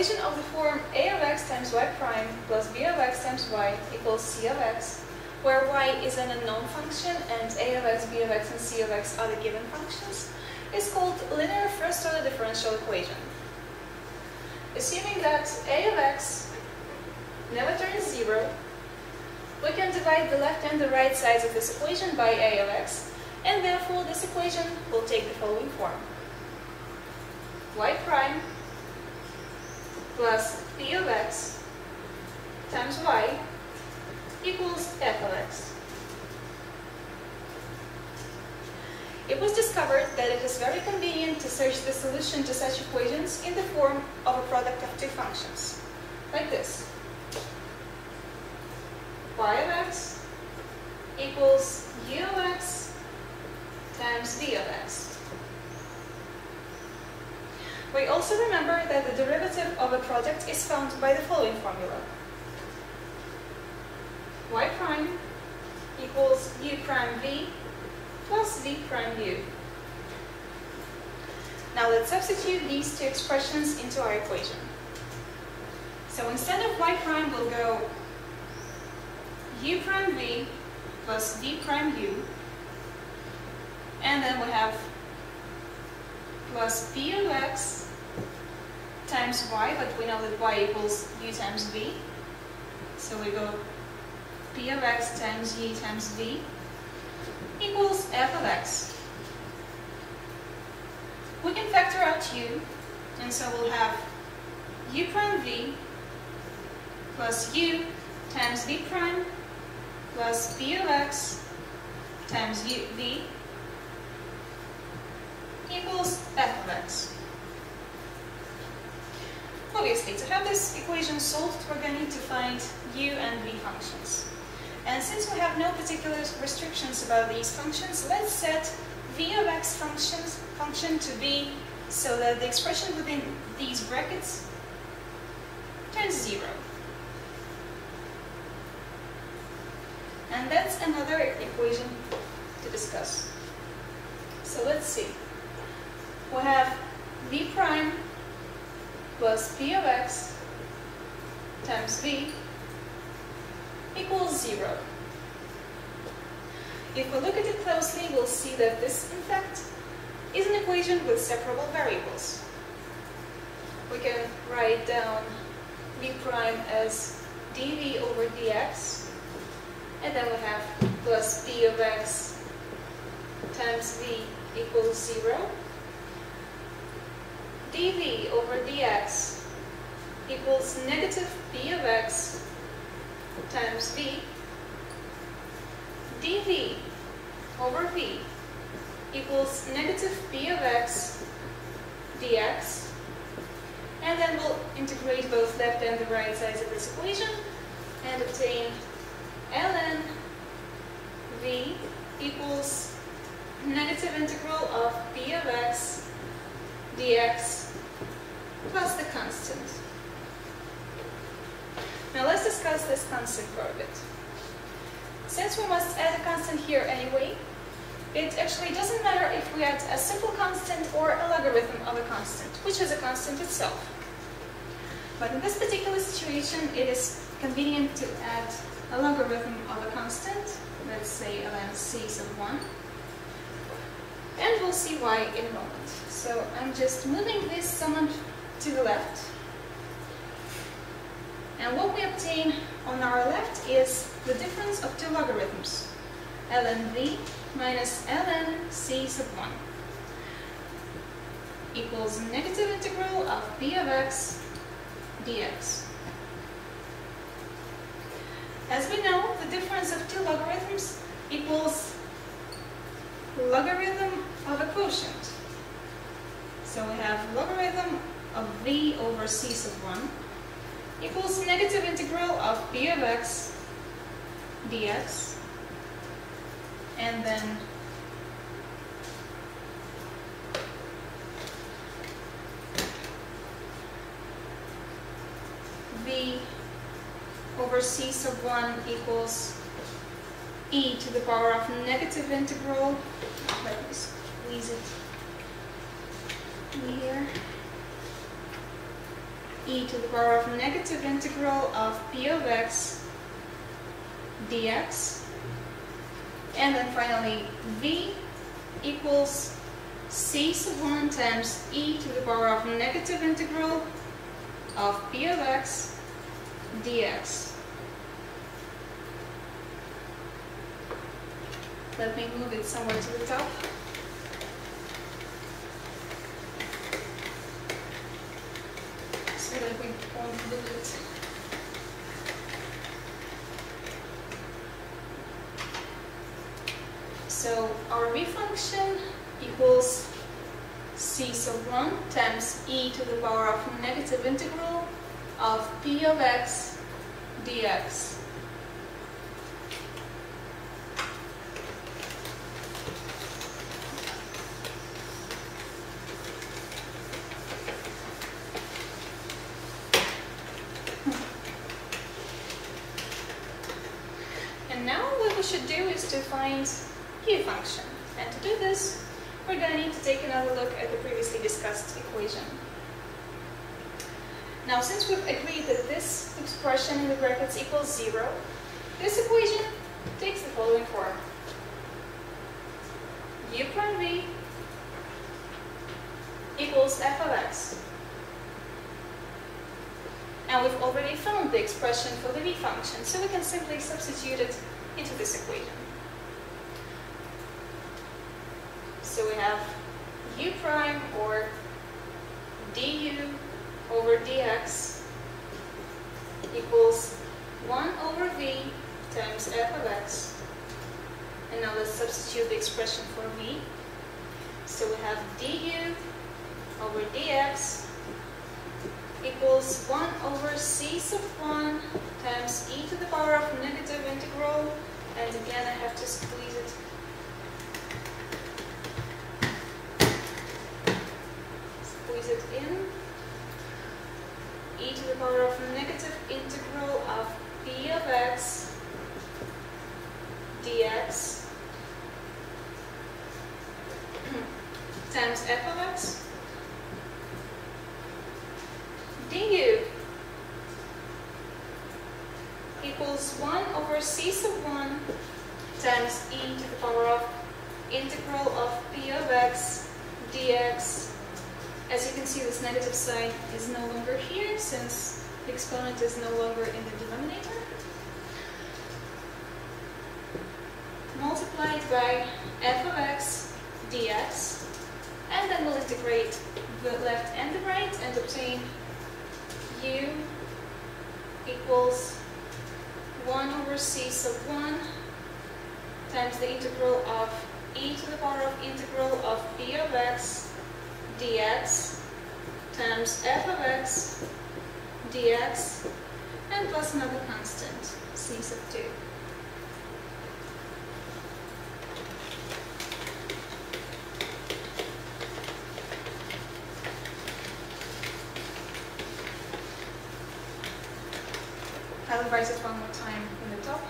equation of the form a of x times y prime plus b of x times y equals c of x, where y is an unknown function and a of x, b of x, and c of x are the given functions, is called linear first-order differential equation. Assuming that a of x never turns zero, we can divide the left and the right sides of this equation by a of x, and therefore this equation will take the following form. y prime plus p of x times y equals f of x. It was discovered that it is very convenient to search the solution to such equations in the form of a product of two functions, like this. y of x equals u of x times v of x. We also remember that the derivative of a product is found by the following formula. y prime equals u prime v plus v prime u. Now let's substitute these two expressions into our equation. So instead of y prime, we'll go u prime v plus v prime u. And then we have plus p of x times y, but we know that y equals u times v. So we go p of x times u times v equals f of x. We can factor out u, and so we'll have u prime v plus u times v prime plus p of x times u, v equals f of x. Obviously, to have this equation solved, we're going to need to find u and v functions. And since we have no particular restrictions about these functions, let's set v of x functions, function to be so that the expression within these brackets turns zero. And that's another equation to discuss. So let's see. We have v prime plus p of x times v equals 0. If we look at it closely, we'll see that this, in fact, is an equation with separable variables. We can write down v prime as dv over dx, and then we have plus p of x times v equals 0. Dv over dx equals negative p of x times v. Dv over v equals negative p of x dx and then we'll integrate both left and the right sides of this equation and obtain ln v equals negative integral of p of x dx plus the constant. Now let's discuss this constant for a bit. Since we must add a constant here anyway, it actually doesn't matter if we add a simple constant or a logarithm of a constant, which is a constant itself. But in this particular situation, it is convenient to add a logarithm of a constant, let's say ln c sub 1, and we'll see why in a moment. So I'm just moving this somewhat to the left. And what we obtain on our left is the difference of two logarithms, ln v minus ln c sub 1 equals negative integral of p of x dx. As we know, the difference of two logarithms equals logarithm of a quotient. So we have logarithm of v over c sub 1 equals negative integral of p of x dx and then v over c sub 1 equals e to the power of negative integral, let me squeeze it here, e to the power of negative integral of p of x dx. And then finally, v equals c sub 1 times e to the power of negative integral of p of x dx. Let me move it somewhere to the top. We lose it. So our v function equals c sub 1 times e to the power of negative integral of p of x dx. And now what we should do is to find u function. And to do this, we're going to need to take another look at the previously discussed equation. Now, since we've agreed that this expression in the brackets equals zero, this equation takes the following form. u prime v equals f of x. And we've already found the expression for the v function, so we can simply substitute it into this equation. So we have u prime or du over dx equals 1 over v times f of x. And now let's substitute the expression for v. So we have du over dx equals 1 over c sub 1 times e to the power of negative integral. And again, I have to squeeze it in. e to the power of negative integral of p of x dx times f of x du equals 1 over c sub 1 times e to the power of integral of p of x dx as you can see, this negative sign is no longer here since the exponent is no longer in the denominator. Multiplied by f of x dx, and then we'll integrate the left and the right and obtain u equals 1 over c sub 1 times the integral of e to the power of integral of p of x dx times f of x dx and plus another constant, c sub 2. Write it one more time in the top.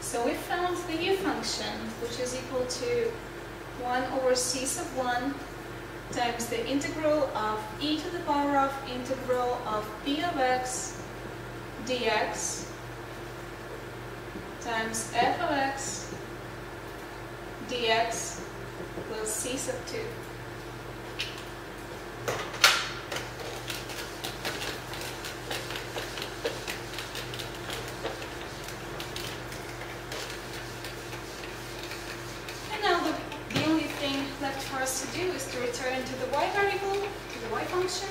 So we found the u function, which is equal to 1 over c sub 1 times the integral of e to the power of integral of p of x dx times f of x dx plus c sub 2. And now the, the only thing left for us to do is to return to the y variable, to the y function.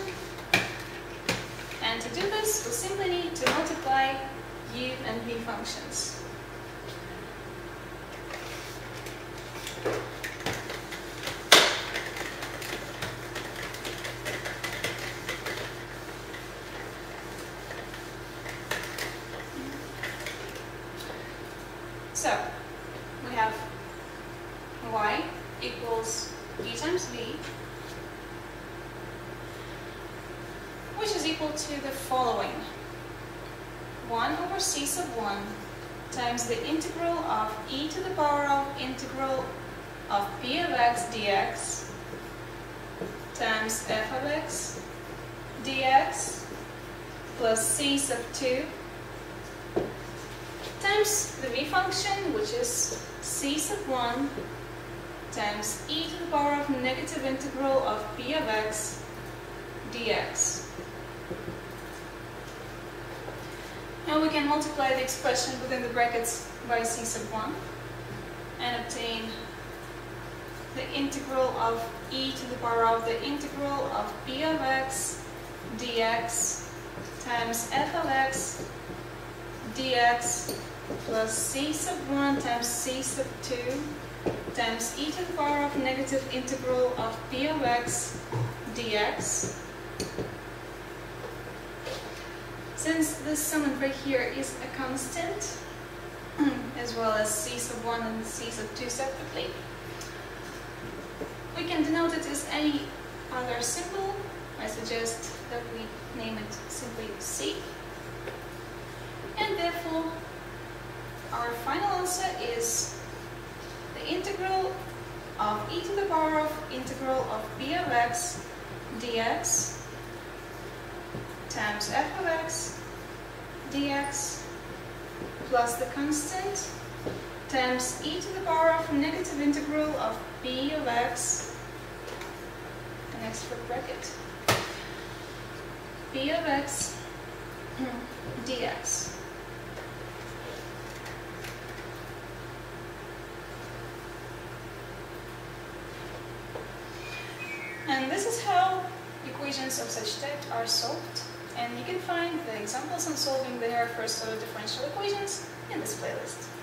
And to do this, we'll simply need to multiply u and v functions. So, we have y equals u times v, which is equal to the following. 1 over c sub 1 times the integral of e to the power of integral of p of x dx times f of x dx plus c sub 2 times the v function, which is c sub 1 times e to the power of negative integral of p of x dx. Now we can multiply the expression within the brackets by c sub 1 and obtain the integral of e to the power of the integral of p of x dx times f of x dx plus c sub 1 times c sub 2 times e to the power of negative integral of p of x dx. Since this summand right here is a constant, as well as c sub 1 and c sub 2 separately, we can denote it as any other symbol. I suggest that we name it simply c. And therefore, our final answer is the integral of e to the power of integral of b of x dx times f of x dx plus the constant times e to the power of negative integral of b of x an extra bracket p of x dx And this is how equations of such type are solved. And you can find the examples on solving the first order differential equations in this playlist.